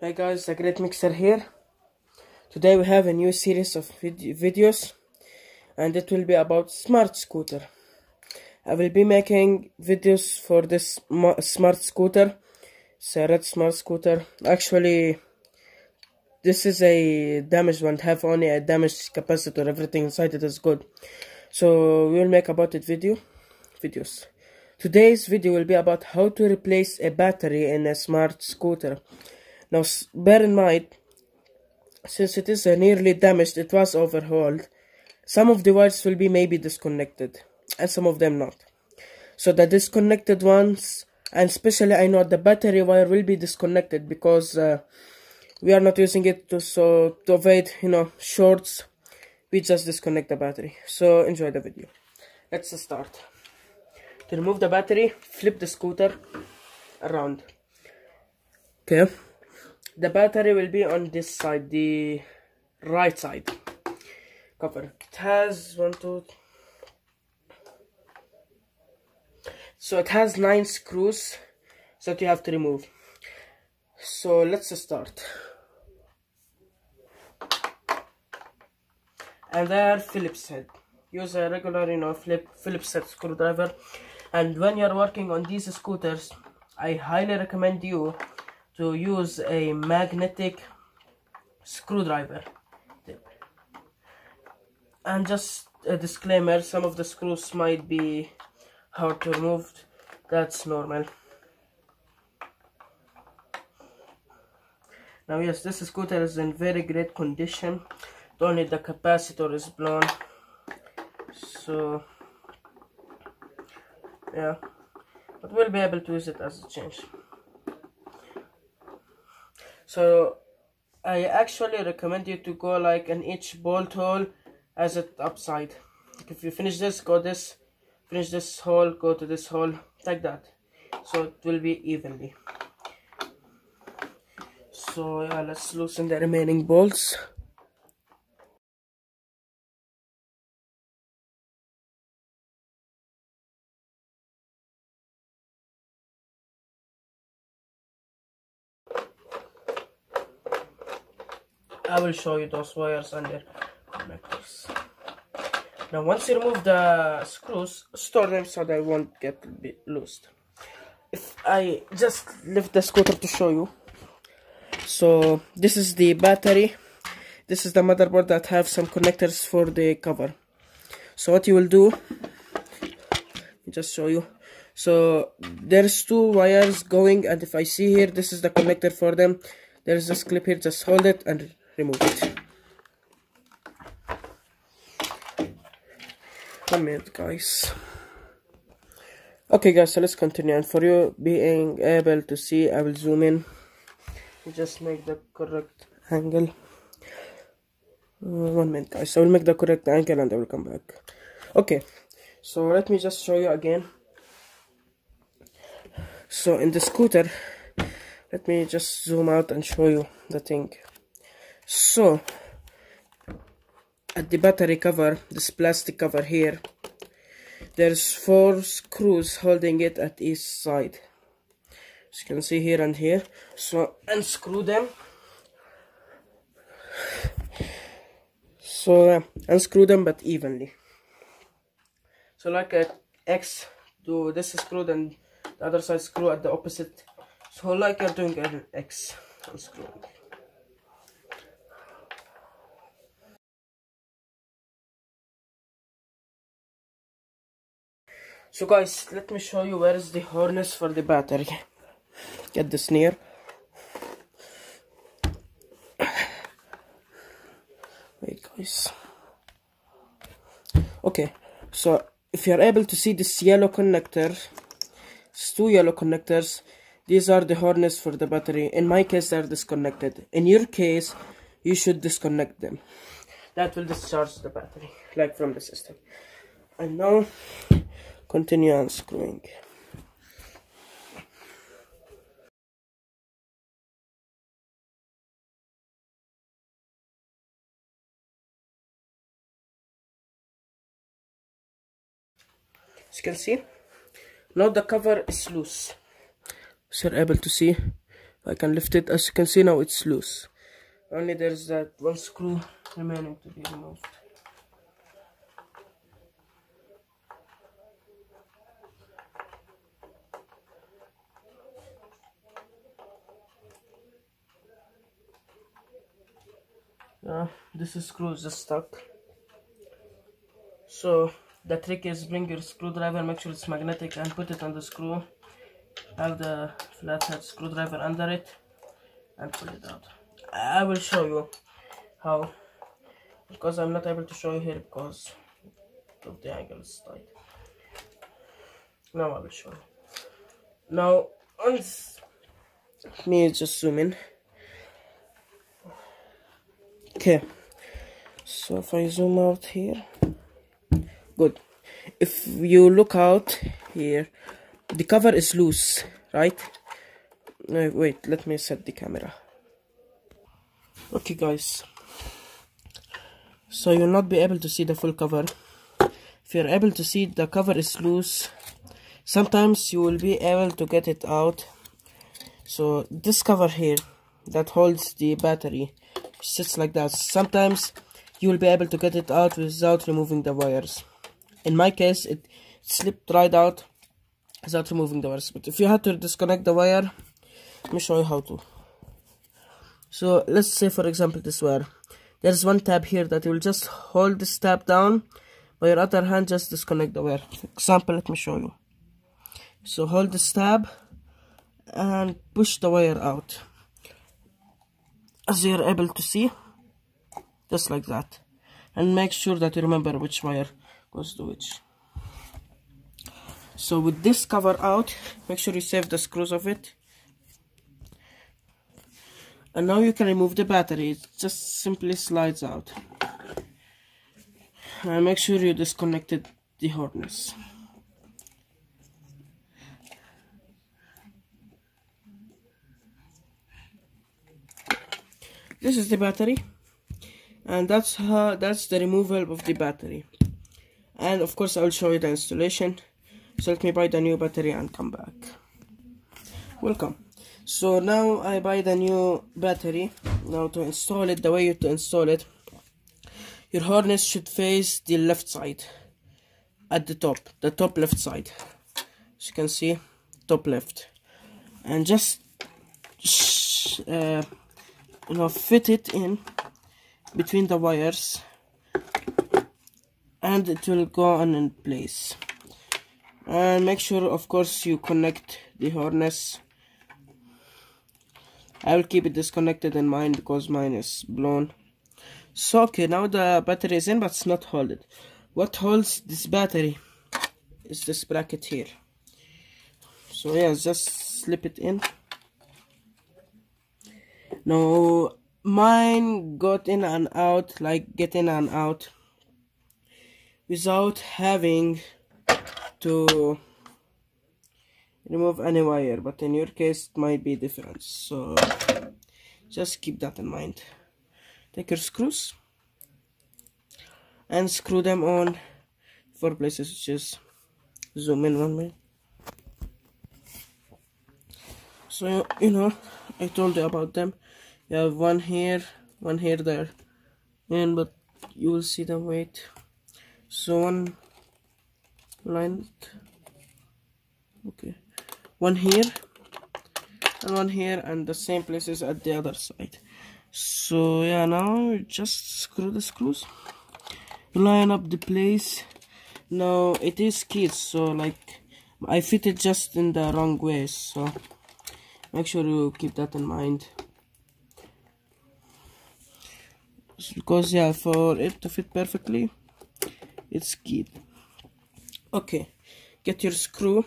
Hi guys, the Great Mixer here. Today we have a new series of vid videos and it will be about smart scooter. I will be making videos for this smart scooter. It's a red smart scooter. Actually, this is a damaged one. Have only a damaged capacitor. Everything inside it is good. So we will make about it video videos. Today's video will be about how to replace a battery in a smart scooter. Now bear in mind, since it is nearly damaged, it was overhauled. Some of the wires will be maybe disconnected and some of them not. So the disconnected ones, and especially I know the battery wire will be disconnected because uh, we are not using it to so to avoid you know shorts. We just disconnect the battery. So enjoy the video. Let's start. To remove the battery, flip the scooter around. Okay. The battery will be on this side, the right side cover. It has one, two. So it has nine screws that you have to remove. So let's start. And there Phillips head. Use a regular, you know, flip Phillips head screwdriver and when you're working on these scooters I highly recommend you to use a magnetic screwdriver. And just a disclaimer some of the screws might be hard to remove. That's normal. Now yes this scooter is in very great condition. Only the capacitor is blown. So yeah. But we'll be able to use it as a change so I actually recommend you to go like an each bolt hole as it upside if you finish this go this finish this hole go to this hole like that. So it will be evenly. So yeah let's loosen the remaining bolts I will show you those wires and their connectors. Now once you remove the screws, store them so they won't get loosed. If I just lift the scooter to show you. So this is the battery. This is the motherboard that have some connectors for the cover. So what you will do, just show you. So there's two wires going and if I see here, this is the connector for them. There's this clip here, just hold it and remove it. One minute, guys. Okay, guys, so let's continue. And for you being able to see, I will zoom in. Just make the correct angle. Uh, one minute, guys. I will make the correct angle and I will come back. Okay, so let me just show you again. So in the scooter, let me just zoom out and show you the thing so at the battery cover this plastic cover here there's four screws holding it at each side. As you can see here and here. So unscrew them. So uh, unscrew them but evenly. So like a X do this screw then the other side screw at the opposite. So like you're doing an X unscrewing So guys, let me show you where is the harness for the battery. Get this near. Wait guys. Okay, so if you're able to see this yellow connector, it's two yellow connectors, these are the harness for the battery. In my case, they're disconnected. In your case, you should disconnect them. That will discharge the battery, like from the system. And now, continue unscrewing as you can see now the cover is loose. So you're able to see I can lift it. As you can see now it's loose. Only there's that one screw remaining to be removed yeah this screw is just stuck. So the trick is bring your screwdriver make sure it's magnetic and put it on the screw. Have the flathead screwdriver under it and pull it out. I will show you how because I'm not able to show you here because of the angle is tight. Now I will show you. Now once me just zoom in okay. So if I zoom out here good. If you look out here the cover is loose right? No wait let me set the camera. Okay guys. So you'll not be able to see the full cover. If you're able to see the cover is loose. Sometimes you will be able to get it out. So this cover here that holds the battery sits like that. Sometimes you will be able to get it out without removing the wires. In my case it slipped right out without removing the wires. But if you had to disconnect the wire let me show you how to. So let's say for example this wire. There's one tab here that you will just hold this tab down. By your other hand just disconnect the wire. Example let me show you. So hold this tab and push the wire out as you're able to see. Just like that. And make sure that you remember which wire goes to which. So with this cover out make sure you save the screws of it. And now you can remove the battery. It just simply slides out. And make sure you disconnected the harness this is the battery. And that's how that's the removal of the battery. And of course I'll show you the installation. So let me buy the new battery and come back. Welcome. So now I buy the new battery. Now to install it the way you to install it your harness should face the left side. At the top the top left side. As you can see top left. And just uh, you know fit it in between the wires and it will go on in place. And make sure of course you connect the harness. I will keep it disconnected in mine because mine is blown. So okay now the battery is in but it's not holding what holds this battery is this bracket here. So yeah just slip it in now mine got in and out like getting in and out without having to remove any wire but in your case it might be different. So just keep that in mind. Take your screws and screw them on four places is zoom in one way. So you know I told you about them you have one here one here there. And but you will see them wait so one line okay. One here and one here and the same places at the other side. So yeah now just screw the screws. Line up the place. Now it is kids so like I fit it just in the wrong way so make sure you keep that in mind because yeah for it to fit perfectly it's key okay get your screw.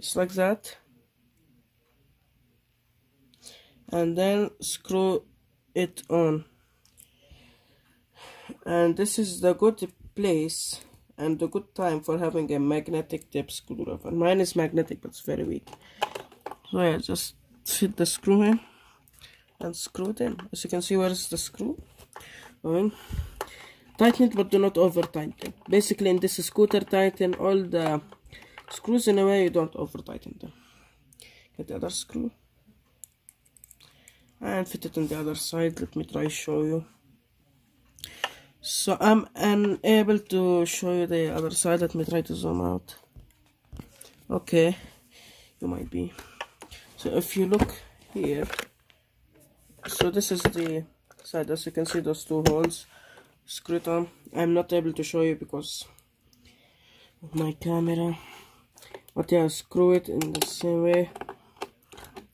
Just like that. And then screw it on. And this is the good place and the good time for having a magnetic tip screwdriver. Mine is magnetic but it's very weak. So yeah just fit the screw in and screw it in as you can see where is the screw? Going tighten it but do not over tighten basically in this scooter tighten all the screws in a way you don't over tighten them. Get the other screw. And fit it on the other side. Let me try show you. So I'm unable to show you the other side. Let me try to zoom out. Okay. You might be. So if you look here so this is the side as you can see those two holes. Screwed on. I'm not able to show you because my camera. But yeah screw it in the same way.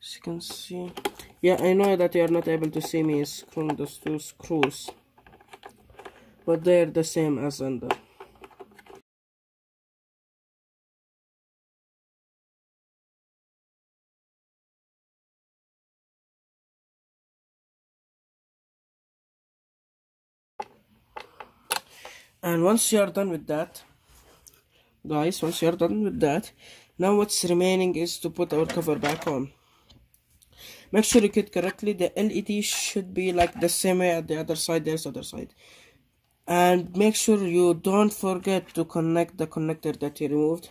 As you can see. Yeah I know that you are not able to see me screwing those two screws. But they're the same as under and once you are done with that guys once you are done with that now what's remaining is to put our cover back on. Make sure you get correctly. The LED should be like the same way at the other side. There's other side. And make sure you don't forget to connect the connector that you removed.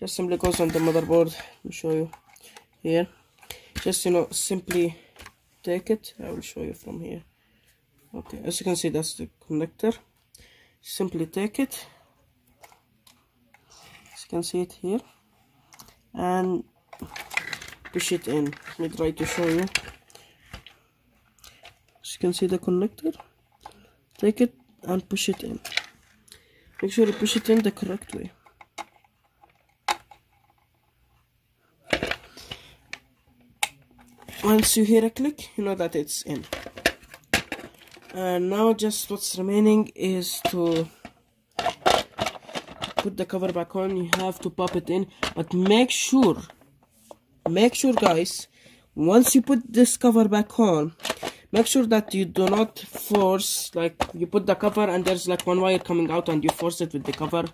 Just simply goes on the motherboard. Let me show you here. Just you know simply take it. I will show you from here. Okay as you can see that's the connector simply take it. As you can see it here. And push it in. Let me try to show you. As you can see the connector. Take it and push it in. Make sure you push it in the correct way. Once you hear a click you know that it's in and now just what's remaining is to put the cover back on. You have to pop it in. But make sure make sure guys once you put this cover back on make sure that you do not force like you put the cover and there's like one wire coming out and you force it with the cover.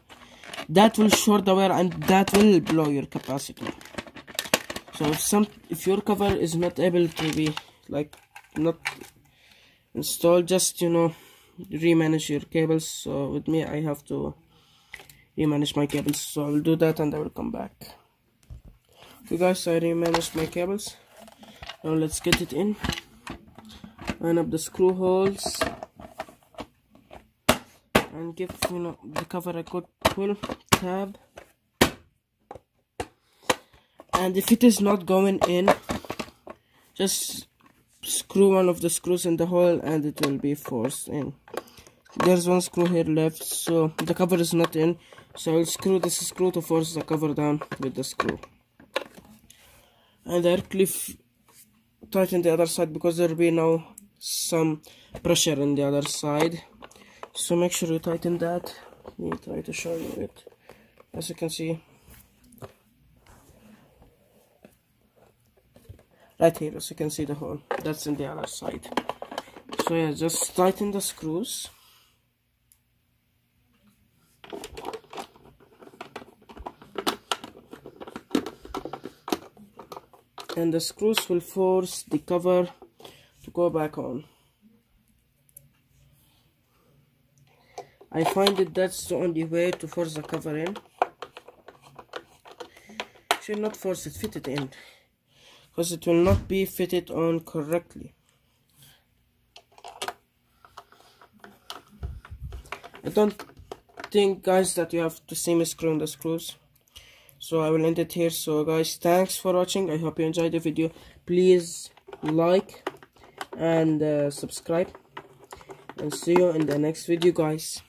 That will short the wire and that will blow your capacitor so if some if your cover is not able to be like not install just you know remanage your cables. So with me I have to remanage my cables. So I will do that and I will come back. Okay guys I remanaged my cables. Now let's get it in. Line up the screw holes. And give you know the cover a good pull tab. And if it is not going in just screw one of the screws in the hole and it will be forced in. There's one screw here left so the cover is not in. So I'll screw this screw to force the cover down with the screw. And directly tighten the other side because there will be now some pressure on the other side. So make sure you tighten that. Let me try to show you it. As you can see right here as you can see the hole that's in the other side. So yeah just tighten the screws. And the screws will force the cover to go back on. I find that that's the only way to force the cover in. Should not force it fit it in because it will not be fitted on correctly. I don't think guys that you have to see me screw the screws. So I will end it here. So guys thanks for watching. I hope you enjoyed the video. Please like and uh, subscribe. And see you in the next video guys